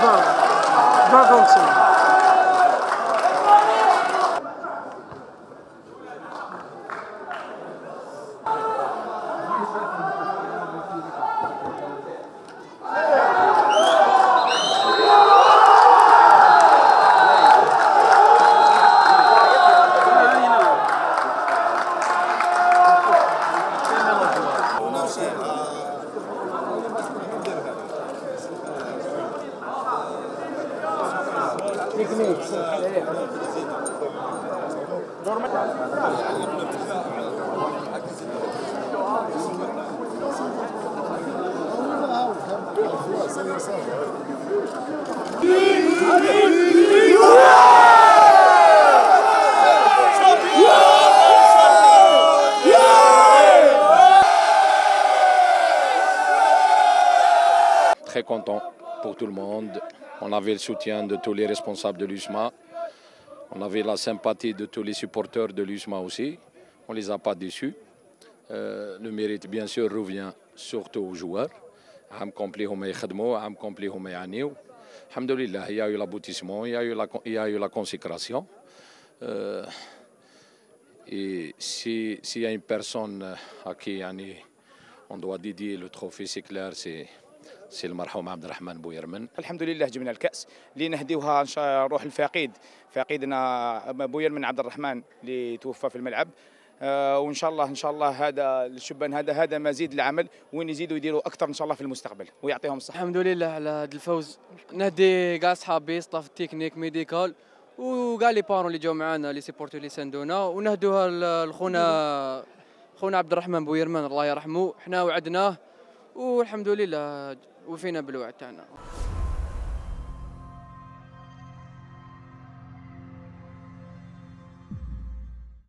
Dwa, dwa wące. Très content pour tout le monde. On avait le soutien de tous les responsables de l'USMA. On avait la sympathie de tous les supporters de l'USMA aussi. On ne les a pas déçus. Euh, le mérite, bien sûr, revient surtout aux joueurs. Il y a eu l'aboutissement, il, y a eu la consécration. Euh, et s'il y a une personne à qui on doit dédier le trophée, c'est clair, c'est سي المرحوم عبد الرحمن بويرمن الحمد لله جبنا الكأس. اللي نهديوها إن شاء روح الفقيد. فقيدنا بويرمن عبد الرحمن اللي توفى في الملعب. آه وإن شاء الله إن شاء الله هذا الشبان هذا هذا مزيد العمل وين يزيدوا يديروا أكثر إن شاء الله في المستقبل ويعطيهم الصحة. الحمد لله على هذا الفوز. نهدي كاع صحابي ستاف التكنيك ميديكال وكاع لي بارون اللي جاو معنا لي سيبورتو اللي ساندونا ونهدوها لخونا خونا عبد الرحمن بويرمان الله يرحمه. حنا وعدناه والحمد لله وفينا بالوعد تاعنا.